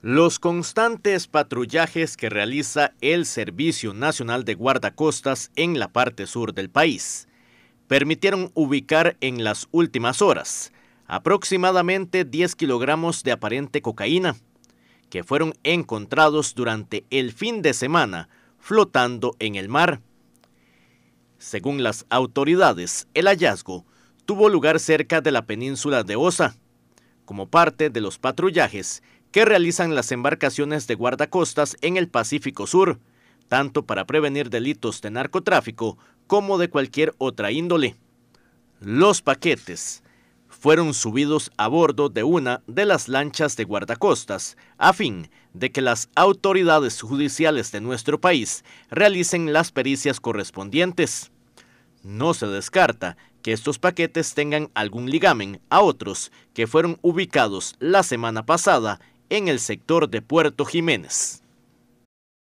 Los constantes patrullajes que realiza el Servicio Nacional de Guardacostas en la parte sur del país permitieron ubicar en las últimas horas aproximadamente 10 kilogramos de aparente cocaína, que fueron encontrados durante el fin de semana flotando en el mar. Según las autoridades, el hallazgo tuvo lugar cerca de la península de Osa, como parte de los patrullajes que realizan las embarcaciones de guardacostas en el Pacífico Sur, tanto para prevenir delitos de narcotráfico como de cualquier otra índole. Los paquetes fueron subidos a bordo de una de las lanchas de guardacostas a fin de que las autoridades judiciales de nuestro país realicen las pericias correspondientes. No se descarta que estos paquetes tengan algún ligamen a otros que fueron ubicados la semana pasada en el sector de Puerto Jiménez.